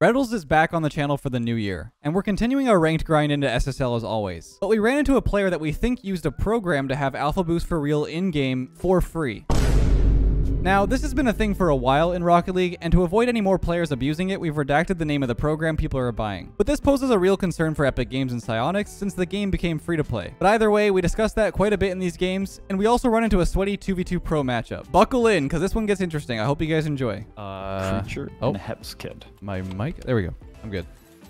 Retals is back on the channel for the new year, and we're continuing our ranked grind into SSL as always. But we ran into a player that we think used a program to have Alpha Boost for real in-game for free. Now, this has been a thing for a while in Rocket League, and to avoid any more players abusing it, we've redacted the name of the program people are buying. But this poses a real concern for Epic Games and Psyonix, since the game became free to play. But either way, we discussed that quite a bit in these games, and we also run into a sweaty 2v2 pro matchup. Buckle in, because this one gets interesting. I hope you guys enjoy. Uh, Creature oh. and Heps Kid. my mic? There we go. I'm good.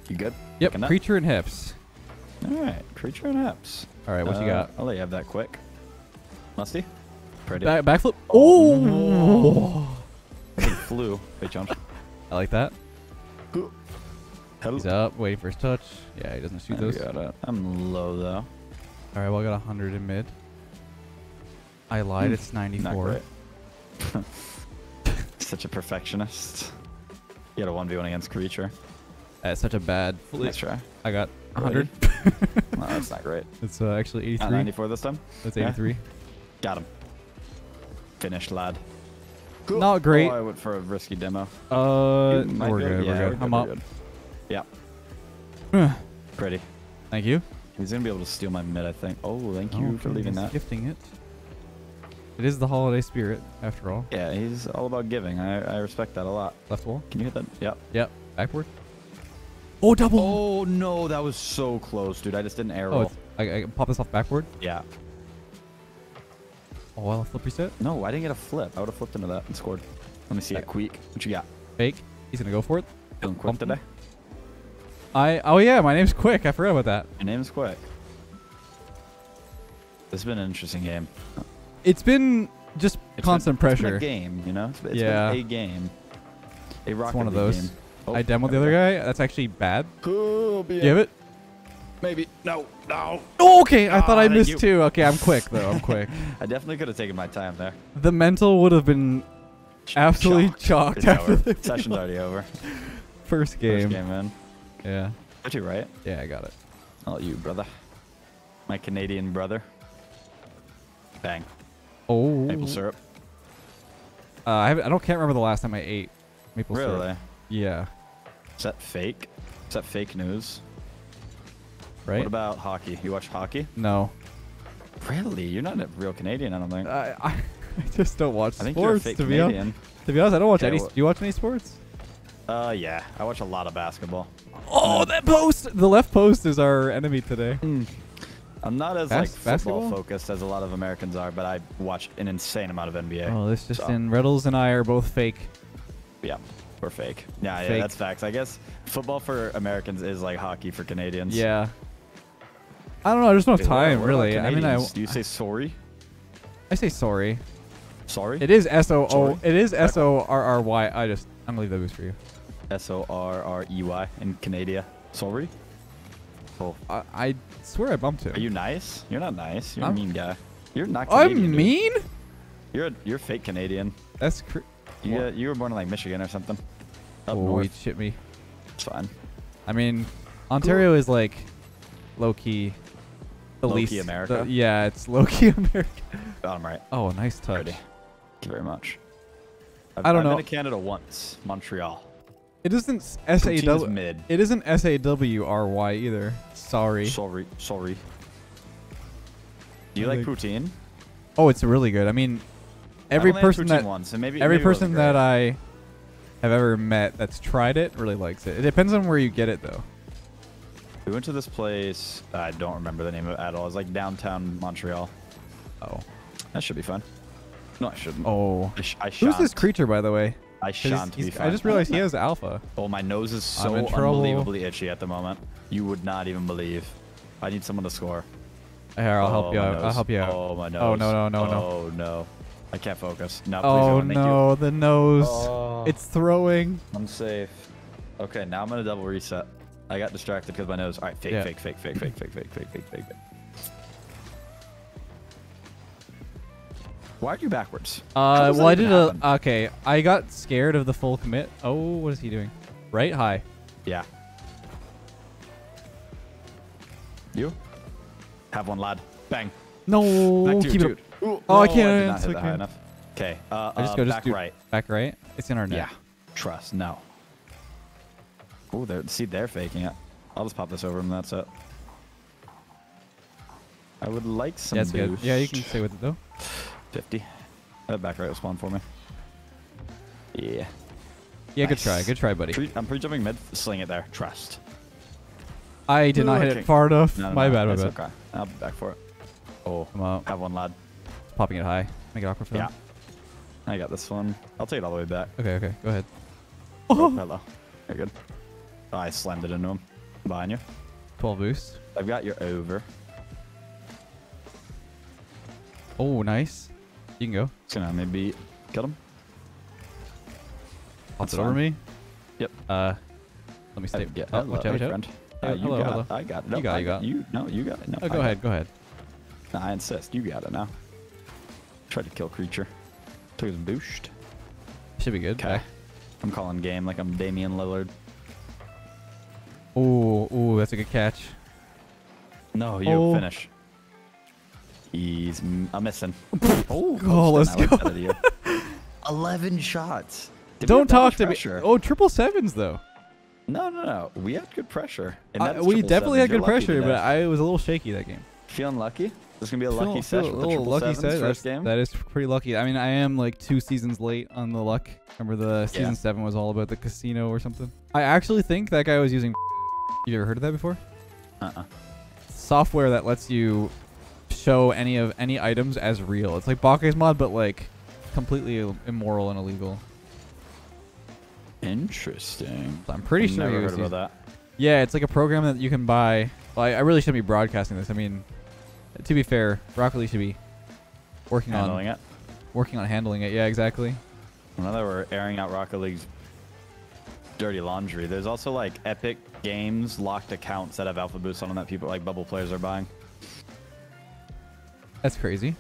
You good? Yep, Looking up? Creature and Hips. All right, Creature and Heps. All right, what you Uh, got? I'll let you have that quick. Musty? Pretty. Back, backflip. Oh! I think flew. Wait, John. I like that. Hello. He's up, waiting for his touch. Yeah, he doesn't shoot There we those. got it. I'm low though. All right, well, I got 100 in mid. I lied, Hmm, it's 94. Such a perfectionist. You got a 1v1 against Creature. That's such a bad flip. Nice try. I got 100. No, that's not great. it's uh, actually Not 83. 94 this time. That's Yeah. 83. Got him. Finished, lad. Not great. Oh, I went for a risky demo. Uh, You we're good, yeah, we're good. I'm we're up. good. Yeah, pretty. Thank you. He's gonna be able to steal my mid, I think. Oh, thank you Oh, for leaving he's that. Gifting it. It is the holiday spirit, after all. Yeah, he's all about giving. I, I respect that a lot. Left wall. Can you hit that? Yep. Yep. Backward. Oh, double. Oh no, that was so close, dude. I just didn't air Oh, I, I can pop this off backward. yeah. Oh, I'll flip reset. No, I didn't get a flip. I would have flipped into that and scored. Let me see it. Queek. What you got? Fake. He's gonna go for it. Feeling quick today? I. Oh yeah, my name's Quick. I forgot about that. Your name's Quick. This has been an interesting game. It's been just It's constant been, It's pressure. game, you know? It's been, it's Yeah. a game. A Rocket one of those. Oh, I demoed the other guy. That's actually bad. Cool. Be Give it. Maybe. No. No. Oh, okay. I thought Ah, I missed you. too. Okay, I'm quick though. I'm quick. I definitely could have taken my time there. The mental would have been absolutely chalked It's after over. the Session's already over. first game. First game, man. Yeah. Got you right. Yeah, I got it. Oh, you brother. My Canadian brother. Bang. Oh. Maple syrup. Uh, I, I don't can't remember the last time I ate maple syrup. Really? Yeah. Is that fake? Is that fake news? Right. What about hockey? You watch hockey? no. Really? You're not a real Canadian, I don't think. I, I I just don't watch I think you're a sports fake to be honest. Canadian. To be honest, I don't watch Okay, any. well- do you watch any sports? Uh, yeah. I watch a lot of basketball. Oh, that post! The left post is our enemy today. I'm not as Bas- like football basketball? focused as a lot of Americans are, but I watch an insane amount of NBA. Oh, this just So, in. Retals and I are both fake. Yeah, we're fake. Yeah, yeah, that's facts. I guess football for Americans is like hockey for Canadians. Yeah. I don't know. There's no Wait, time, really. I mean, I, Do you say sorry? I say sorry. Sorry? It is S O O. It is S O R R Y. I just. I'm gonna leave that boost for you. S O R R E Y in Canada. Sorry? Oh, I, I swear I bumped him. are you nice? You're not nice. You're I'm- a mean guy. You're not Canadian. I'm dude. mean. You're a, you're fake Canadian. That's cr- You, uh, you were born in like Michigan or something. Up oh, north. shit me. It's fine. I mean, Ontario is like low key. The Low-key least America? the- yeah, it's low key America. Bottom right. Oh, nice touch. Ready. Thank you very much. I've, I don't I've know. been to Canada once. Montreal. It isn't S A W. mid. It isn't S A W R Y either. Sorry. Sorry. Sorry. Do you I like poutine? Oh, it's really good. I mean, every I've had person that once, maybe, every maybe person that. I have ever met that's tried it really likes it. It depends on where you get it though. We went to this place. I don't remember the name of it at all. It's like downtown Montreal. Oh. That should be fun. No, I shouldn't. Oh. I, sh- I Who's this creature, by the way? I shan't he's- be fun. I just realized he has alpha. Oh, my nose is so unbelievably itchy at the moment. You would not even believe. I need someone to score. Here, I'll oh, help you out. I'll help you out. Oh, my oh, nose. Oh, no, no, no, no. Oh, no. I can't focus. No, please Oh no, the nose. Oh. It's throwing. I'm safe. Okay, now I'm going to double reset. I got distracted because my nose. All right, fake, Yeah. fake, fake, fake, fake, fake, fake, fake, fake, fake, fake. Why are you backwards? Uh, well, I did a. Okay, I got scared of the full commit. Oh, what is he doing? Right, high. Yeah. You? Have one, lad. Bang. No, Back to keep it. dude. Ooh, Oh, I can't, did not hit that high okay. enough. Okay. Uh, I just uh, go just back right. back right. It's in our net. Yeah. Trust. No. Oh, they're see they're faking it. I'll just pop this over them. That's it. I would like some yeah, it's good. Yeah, you can stay with it though. 50. That back right will spawn for me. Yeah. Yeah, good try. Good try, buddy. Pre- I'm pre-jumping mid. Sling it there. Trust. I did not hit Okay. it far enough. No, no, my no, bad, my bad. okay. I'll be back for it. Oh, Come on. have one lad. Popping it high. Make it awkward for Yeah. them. I got this one. I'll take it all the way back. Okay, okay. Go ahead. Oh, oh. hello. You're good. Oh, I slammed it into him. Behind you. 12 boost. I've got your over. Oh, nice. You can go. It's gonna maybe kill him. Pops it over me. Yep. Uh, let me stay. yeah, oh, hello, watch out, watch out. friend. Yeah, Uh, you hello, got hello. it. I got it. You got it, you got it. You, no, you got it. No, Oh, I go got ahead, go ahead. Nah, I insist. You got it now. Try to kill creature. Took his boost. Should be good. Okay. I'm calling game like I'm Damian Lillard. Oh, oh, that's a good catch. No, you Oh. finish. He's m- I'm missing. oh, Oh, let's go. it's out of you. Eleven shots. Did Don't talk to pressure? me. Oh, triple sevens though. No, no, no. We had good pressure. And Uh, we definitely had good You're pressure, but. I was a little shaky that game. feeling lucky. This is gonna be a Feel- lucky feel session a with the little lucky sevens set. first game. That is pretty lucky. I mean, I am like two seasons late on the luck. Remember the season Yeah. seven was all about the casino or something. I actually think that guy was using. You ever heard of that before? Uh-uh. Software that lets you show any of any items as real. It's like BakkesMod, but like completely immoral and illegal. Interesting. So I'm pretty I've sure never he heard about that. Yeah, it's like a program that you can buy. Well, I, I really shouldn't be broadcasting this. I mean, to be fair, Rocket League should be working. Handling on it. working on handling it. Yeah, exactly. Now that we're airing out Rocket League's dirty laundry, there's also like Epic Games locked accounts that have Alpha Boost on them that people like bubble players are buying. That's crazy.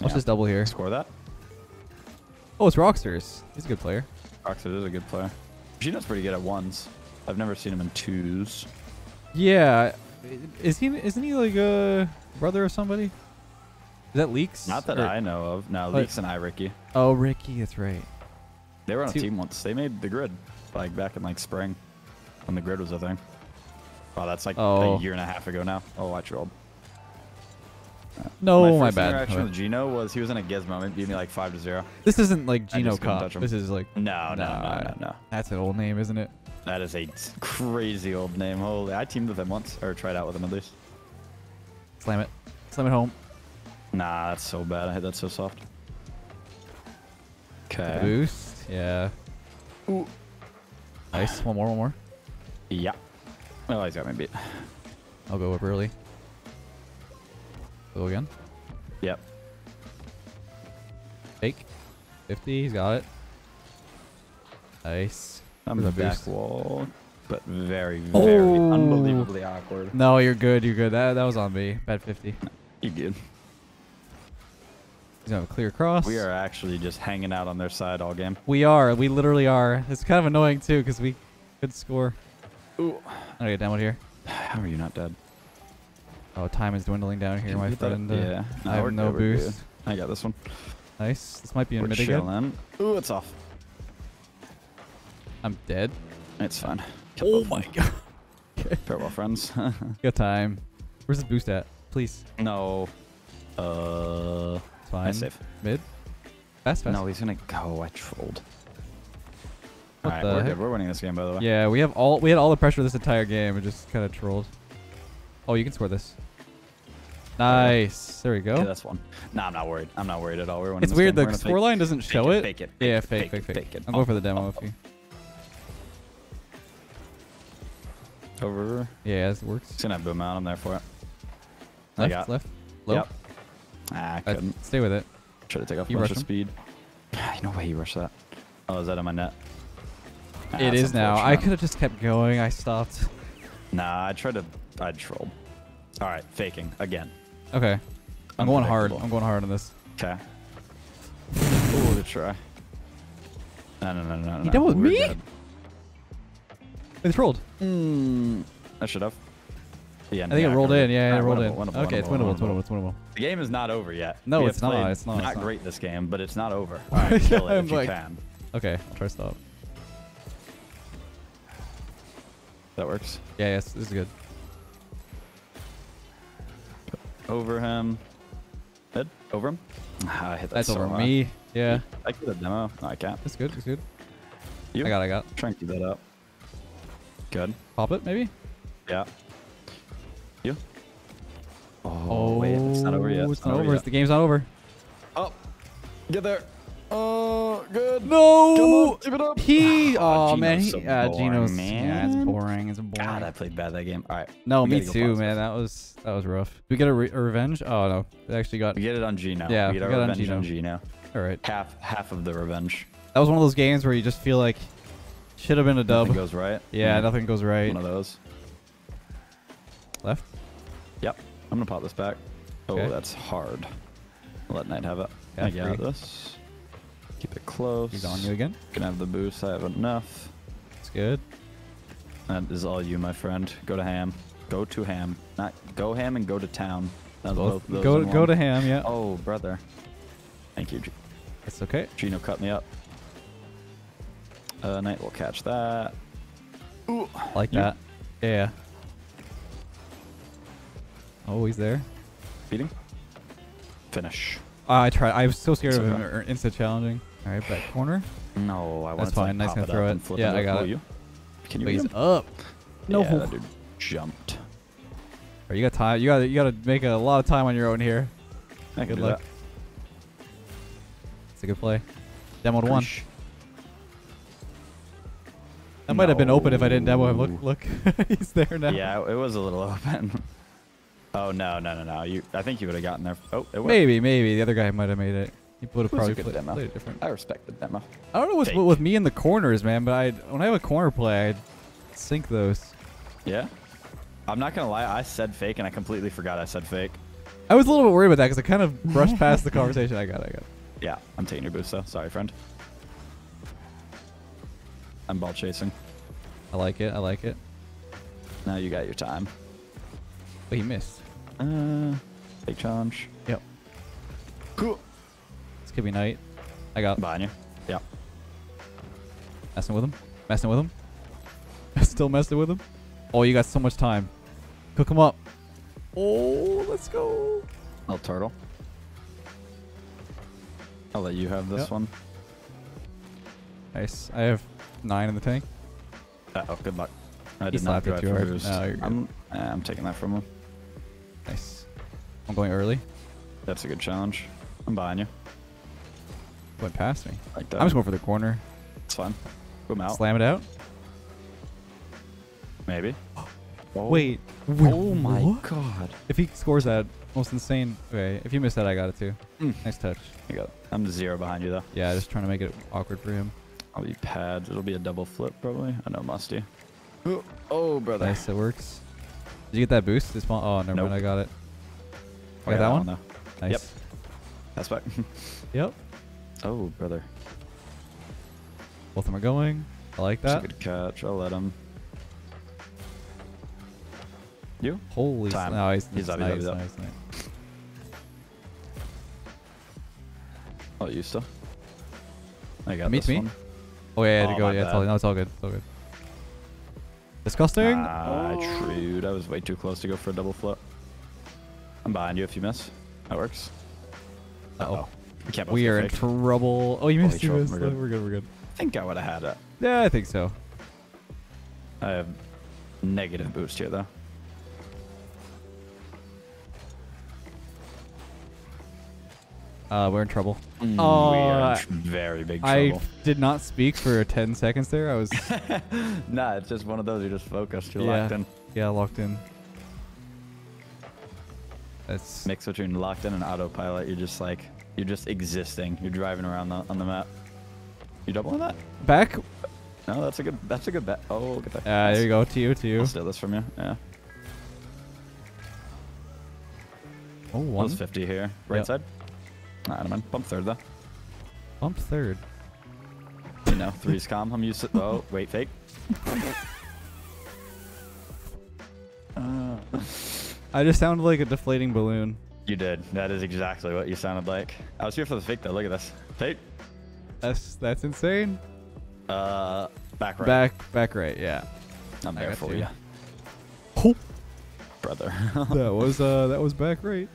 Let's Yeah. just double here. Score that. Oh, it's Rockstars. He's a good player. Rocket is a good player. Gino's pretty good at ones. I've never seen him in twos. Yeah, is he? Isn't he like a brother of somebody? Is that Leaks? Not that Or- I know of. No, But- Leaks and I, Ricky. Oh, Ricky. That's right. They were on a Two- team once. They made the grid, like back in like spring, when the grid was a thing. Wow, that's like Oh. a year and a half ago now. Oh, I trolled. No, my my, bad. interaction My with bad. Gino was he was in a gizmo and beat me like five to zero. This isn't like just Cop. This is like No, no, no, no, no. that's an old name, isn't it? That is a crazy old name. Holy, I teamed with him once, or tried out with him at least. Slam it. Slam it home. Nah, that's so bad. I hit that so soft. Okay. Boost. Yeah. Ooh. Nice. One more. One more. Yeah. Oh, he's got me beat. I'll go up early. Go again. Yep. Fake. 50. He's got it. Nice. I'm the back boost. wall, but very, very Oh. unbelievably awkward. No, you're good. You're good. That that was on me. Bad 50. You good? He's gonna have a clear cross. We are actually just hanging out on their side all game. We are. We literally are. It's kind of annoying too because we could score. Ooh. I'm gonna get down here. How are you not dead? Oh, time is dwindling down here, Can my you get that? friend. Uh, yeah. I have no boost. good. I got this one. Nice. This might be in We're mid again. Ooh, it's off. I'm dead. It's fine. Oh my god. okay. Farewell, friends. Good time. Where's the boost at? Please. no. Uh. It's fine. Nice save. Mid. Fast, fast. No, he's gonna go. I trolled. What Alright, we're heck? good. We're winning this game, by the way. Yeah, we have all we had all the pressure this entire game and just kind of trolled. Oh, you can score this. Nice. There we Okay, go. that's one. Nah, I'm not worried. I'm not worried at all. We're winning It's weird game. the scoreline doesn't fake show it, it. Fake it. Yeah, fake fake, fake, fake. fake it. I'm going for the Oh, demo oh, with you. Over. Yeah, this works. It's gonna boom out. I'm there for it. I Left, left. Low. Yep. Ah, I Uh, couldn't. stay with it. Try to take off a bunch of him? speed. no way you rush that. Oh, is that in my net? Ah, it is now. I could have just kept going. I stopped. Nah, I tried to. I trolled. All right, faking again. Okay. I'm going hard. I'm going hard on this. Okay. Ooh, to try. No, no, no, no, no. He doubled We're me? dead. It trolled. Mm, I should have. Yeah, I think it rolled in. Yeah, it rolled in. Winnable, Okay, it's winnable. It's winnable. It's winnable. The game is not over yet. No, We it's not, it's not, it's Not not. great this game, but it's not over. All right, kill it I'm if you can. Okay, I'll try to stop. That works. Yeah, yes, this is good. Over him. Hit. Over him. Ah, I hit that That's so over hard. me. Yeah, I get a demo. No, I can't. that's good. That's good. You? I got. I got. Try and keep that up. Good. Pop it, maybe. Yeah. You? Oh, wait. It's not over yet. It's not over. yet. It's the game's not over. Oh, get there. Oh, good. No. Come on, keep it up. He. Ah, Oh man. Gino's He, so uh, boring, Gino's. man. Yeah, it's boring. It's boring. God, I played bad that game. All right. no, we me too, man. That was that was rough. Did we get a, re- a revenge? Oh no, they actually got. We get it on Gino. Yeah, we get we our got it on revenge Gino. on Gino. All right. Half, half of the revenge. That was one of those games where you just feel like should have been a dub. Nothing goes right. yeah, nothing goes right. One of those. Left. Yep. I'm gonna pop this back. Oh, Okay. that's hard. Let Knight have it. Yeah, I got this. Keep it close. He's on you again. Can have the boost. I have enough. It's good. That is all you, my friend. Go to ham. Go to ham. Not go ham and go to town. Both, go go to ham. Yeah. Oh, brother. Thank you. It's okay. Gino cut me up. Uh, Knight will catch that. Ooh. Like You- that. Yeah. Oh, he's there. Beating. Finish. Oh, I tried. I was so scared of him or instant challenging. All right, back corner. No, I want That's to fine. Nice pop gonna it throw it. flip Yeah, I got it. You? Can you But he's him? up. No. Yeah, that dude jumped. Or you got time. You got you got to make a lot of time on your own here. I Good luck. It's a good play. Demoed one. That might have been open if I didn't demo him. Look, look. he's there now. Yeah, it was a little open. Oh no, no, no, no! You, I think you would have gotten there. Oh. Maybe, maybe the other guy might have made it. He would have probably played, demo. played it different. I respect the demo. I don't know what's Fake. with me in the corners, man. But I when I have a corner play, I sink those. Yeah. I'm not gonna lie. I said fake, and I completely forgot I said fake. I was a little bit worried about that because I kind of brushed past the conversation. I got, it, I got. it. Yeah, I'm taking your boost though. Sorry, friend. I'm ball chasing. I like it. I like it. Now you got your time. But he missed. Uh, big challenge. Yep. Cool. This could be night. I got Behind you. Yeah. messing with him. Messing with him. Still messing with him. Oh, you got so much time. Cook him up. Oh, let's go. Little turtle. I'll let you have this Yep. one. Nice. I have nine in the tank. Uh oh, good luck. I He did not slapped it drive too for hard. boost. No, you're. I'm, uh, I'm taking that from him. Nice. I'm going early. That's a good challenge. I'm behind you. Went past me. Like that. I'm just going for the corner. It's fine. Boom out. Slam it out. Maybe. Oh. Wait. Oh my What? god. If he scores that, most insane. Okay, if you miss that, I got it too. Mm. Nice touch. You got. I'm zero behind you though. Yeah, just trying to make it awkward for him. I'll be pads. It'll be a double flip probably. I know musty. Oh, oh brother. Nice, it works. Did you get that boost? This one? Oh, never Nope. mind. I got it. Oh, I got that one? Nice. Yep. That's back. Yep. oh brother. Both of them are going. I like That's that. a good catch. I'll let him. You? Holy Time. No, he's, He's up, he's up, nice, he's up. nice, nice. Oh, you still? I got Me this to me? one. Oh yeah, yeah, to Oh, go. my Yeah, it's all, no, it's all good. It's all good. Disgusting. Ah, Oh. trued. I was way too close to go for a double flip. I'm behind you if you miss. That works. Uh-oh. -oh. Can't we are in trouble. Oh, you Holy missed. You missed. we're good. we're good. We're good. I think I would have had it. Yeah, I think so. I have negative boost here though. Uh, we're in trouble. Mm, Oh, we are in tr- very big I trouble. did not speak for 10 seconds there. I was, nah, it's just one of those. You're just focused. You're Yeah. locked in. yeah, locked in. That's Mix between locked in and autopilot. You're just like you're just existing. You're driving around the, on the map. You doubling that? back. No, that's a good. That's a good bet. Oh, get that. Uh, there you go. To you, to you. I'll steal this from you. Yeah. Oh, one. One one. 50 here. Right Yep. side. Nah, never mind. Bump third though. Bump third. You know, three's calm. I'm used to. Oh, wait, fake. Uh, I just sounded like a deflating balloon. you did. That is exactly what you sounded like. I was here for the fake though. Look at this. Fake. That's that's insane. Uh, back right. Back back right. Yeah. I'm I there for you. you, Oh, brother. that was uh that was back right.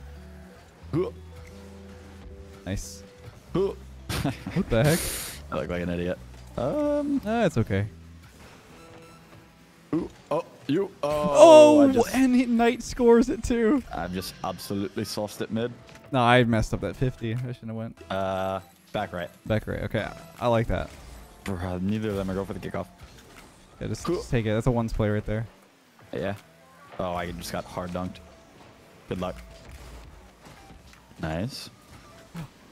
Nice. I What the heck? I look like an idiot. Um. Ah, it's okay. Ooh, oh, you. Oh, Oh, just, and he, Knight scores it too. I've just absolutely sauced it mid. No, I messed up that 50. I shouldn't have went Uh, back right. back right. Okay, I like that. Bruh, neither of them are going for the kickoff. Yeah, just, Cool. just take it. That's a ones play right there. Yeah. Oh, I just got hard dunked. Good luck. Nice.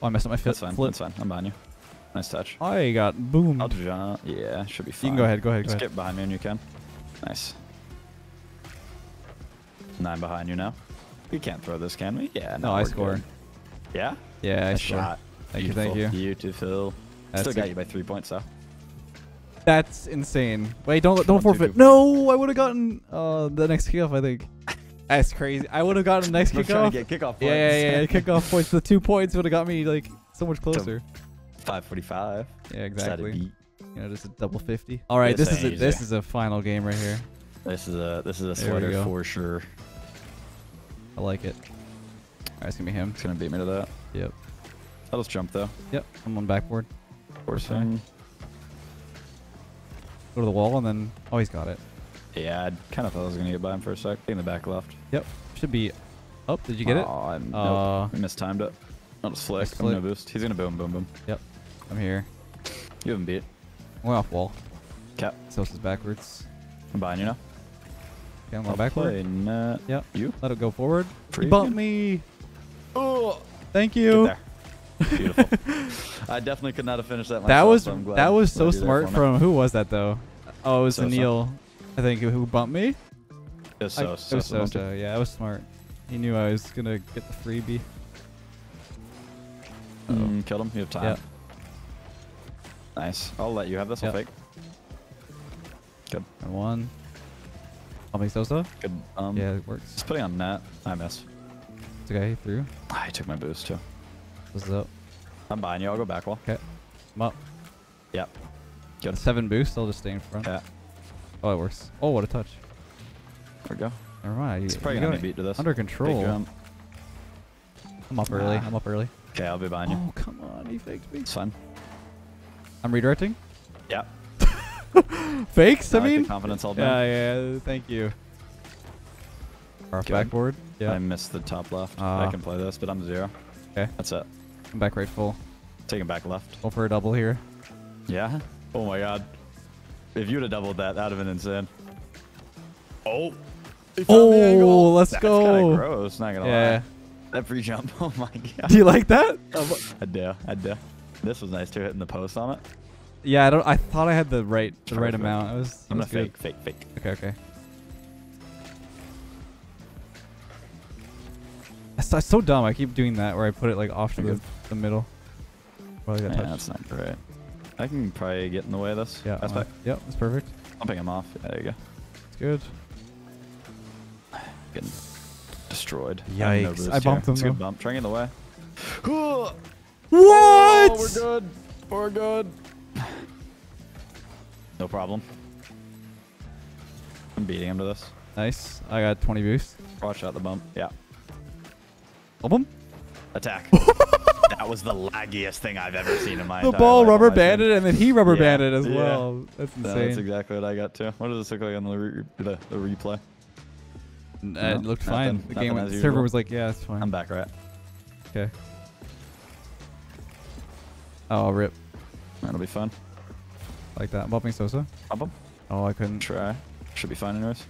Oh, I messed up my flip. That's fine. flip. That's fine. I'm behind you. Nice touch. I got boom. Yeah, should be fine. You can go ahead. Go ahead. Go Just ahead. get behind me when you can. Nice. Nine behind you now. We can't throw this, can we? Yeah. No, No, I score. good. Yeah. Yeah, I A score. shot. Thank you, thank you. Beautiful. That's Still got it. you by three points though. That's insane. Wait, don't don't two, forfeit. two. No, I would have gotten uh the next kickoff. I think. That's crazy. I would have gotten the next I'm trying kickoff. to get kickoff points. Yeah, yeah, yeah. Kickoff points. The two points would have got me like so much closer. 545. Yeah, Is that a exactly. beat? You know, just a double fifty. All right, This this is a, this is a final game right here. This is a this is a There sweater for sure. I like it. All right, it's gonna be him. It's gonna beat me to that. Yep. I'll just jump though. Yep. I'm on backboard. Forcing. Go to the wall and then. Oh, he's got it. Yeah, I kind of thought I was gonna get by him for a sec. In the back left. Yep. Should be up. Did you get it? Oh, I'm, Uh, nope. I mistimed it. Not a slick. I'm gonna boost. He's gonna boom, boom, boom. Yep. I'm here. You haven't beat. We're off wall. Cap. Sosa's backwards. I'm behind you now. Okay, I'm going backward. play net. Yep. You. Let it go forward. Free You bumped me. Oh. Thank you. there. Beautiful. I definitely could not have finished that. That was so glad- that was so glad you're there smart from who was that though? Oh, it was Sosa. Neil. I think who bumped me. It was I- so, so, so Sosa. Yeah, it was smart. He knew I was gonna get the freebie. Uh-oh. Mm, killed him. You have time. Yep. Nice. I'll let you have this. I'll Yep. fake. Good. And one. I'll make Sosa. Good. Um, yeah, it works. Just putting on net. I miss. It's okay. He threw. Ah, I took my boost too. This is up. I'm buying you. I'll go back wall. Okay. I'm up. Yep. Good. Seven boost. I'll just stay in front. Yeah. Oh, it works. Oh, what a touch. There we go. Never mind. It's probably gonna be beat to this. Under control. I'm up early. Nah. I'm up early. Okay, I'll be behind you. Oh, come on. He faked me. It's fine. I'm redirecting. Yeah. Fakes, I like the mean? confidence all day. Yeah, yeah. Thank you. Good. backboard. Yeah. I missed the top left. Ah. I can play this, but I'm zero. Okay. That's it. I'm back right full. Taking back left. Go for a double here. Yeah. Oh my god. If you'd have doubled that, that'd have been insane. Oh. He found the Oh, angle. let's That's go. kinda gross. Not gonna Yeah. lie. That free jump. Oh my god. Do you like that? I do. I do. This was nice too, hitting the post on it. Yeah, I don't. I thought I had the right, the right Perfect. amount. It was. I'm it gonna was good. fake, fake, fake. Okay, okay. That's, that's so dumb. I keep doing that where I put it like off to the, the middle. Probably got Yeah, touched. that's not great. I can probably get in the way of this. Yeah. That's uh. Yep, that's perfect. I'll pick him off. Yeah, there you go. It's good. Getting destroyed. I no Yikes. boost I bumped here. him, It's a good bump. Trying in the way. What? Oh, we're good. We're good. No problem. I'm beating him to this. Nice. I got 20 boost. Watch out the bump. Yeah. Bump him. Attack. that was the laggiest thing I've ever seen in my The entire ball life on rubber banded and then he rubber Yeah, banded as yeah. well. That's No, insane. that's exactly what I got too. What does this look like on the re- the, the replay? N- No, it looked nothing- fine. The game went, server usual. was like, yeah, it's fine. I'm back right. Okay. Oh, rip. That'll be fun. Like that. I'm bumping Sosa. Bump him. Oh, I couldn't. Try. Should be fine anyways.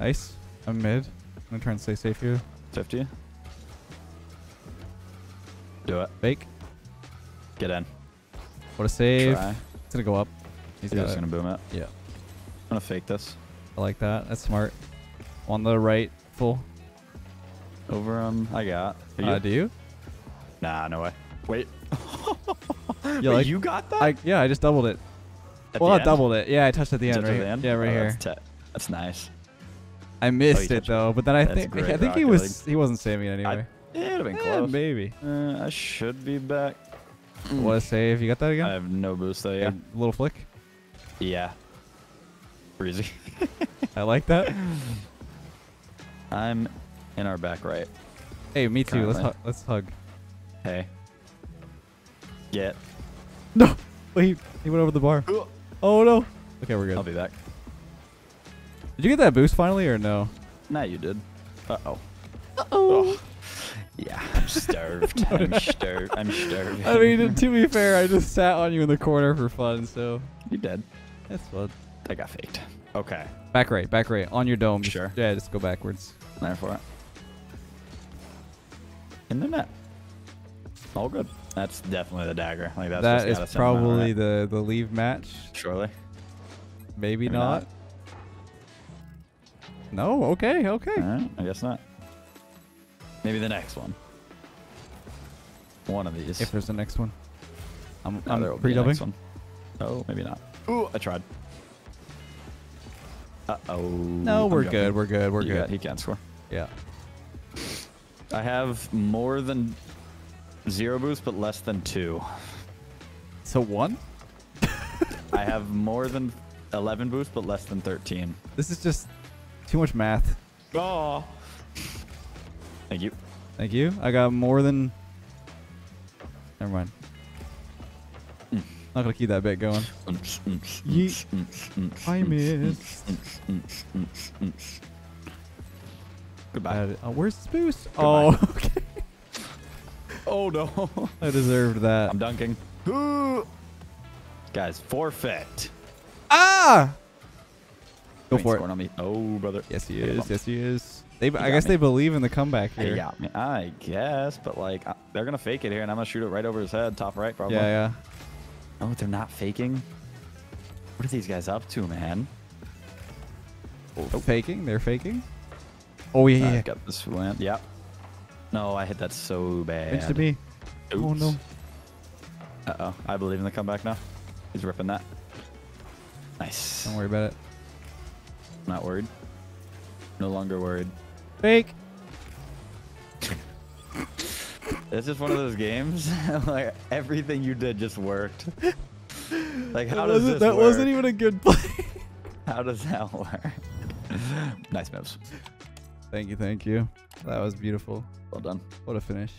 Nice. I'm mid. I'm gonna try and stay safe here. 50. Do it. Fake. Get in. What a save. Try. It's gonna go up. He's He's just it. gonna boom it. Yeah. I'm gonna fake this. I like that. That's smart. On the right, full. Over um I got. You? Uh, do you? Nah, no way. Wait. You Wait, like- you got that? I yeah, I just doubled it. At well, I doubled it. Yeah, I touched at the end. at Right, the end? Yeah, right Oh, here. That's, that's nice. I missed you it it. though, but then I That's think I think he was he wasn't saving it anyway. Yeah, it'd have been Eh, close. maybe. Uh, I should be back. What a save! You got that again? I have no boost though. Yeah. A little flick. Yeah. Breezy. I like that. I'm in our back right. Hey, me too. Let's Currently. hu- let's hug. Hey. Get. No. Wait, he went over the bar. Oh no. Okay, we're good. I'll be back. Did you get that boost finally or no? Nah, you did. Uh oh. Uh oh. Yeah, I'm starved. I'm starved. I'm starved. I mean, to be fair, I just sat on you in the corner for fun, so you dead. that's fun. I got faked. Okay. Back right, back right, on your dome. Just- Sure. Yeah, just go backwards. There for it. In the net. All good. That's definitely the dagger. Like that's That is gotta send them out, probably the the leave match. surely. Maybe, Maybe not. not. No. Okay. Okay. Right. I guess not. Maybe the next one. One of these. If there's the next one, I'm No, I'm pre-dubbing. Oh, maybe not. Ooh, I tried. Uh oh. No, we're good. We're good. We're good. he can't score. Yeah. I have more than zero boost, but less than two. So one. I have more than 11 boost, but less than 13. This is just too much math. Oh. Thank you. Thank you. I got more than. Never mind. Not gonna keep that bit going. Yeet. I missed. Goodbye. Uh, where's this boost? Oh, okay. Oh no. I deserved that. I'm dunking. Guys, forfeit. Ah! Go for it. On me. Oh, brother. Yes, he is. Yes, he is. They, I guess me. they believe in the comeback here. me. I guess, but like they're gonna fake it here, and I'm gonna shoot it right over his head, top right, probably. yeah, yeah. Oh, they're not faking. What are these guys up to, man? Oh. Faking? They're faking? Oh, yeah, I yeah. got this one. Yep. No, I hit that so bad. Thanks to me. Oh, no. Uh oh. I believe in the comeback now. He's ripping that. Nice. Don't worry about it. Not worried. No longer worried. Fake. It's just one of those games. like everything you did just worked. like how that does this that work? wasn't even a good play. How does that work? nice moves. thank you, thank you. That was beautiful. Well done. What a finish.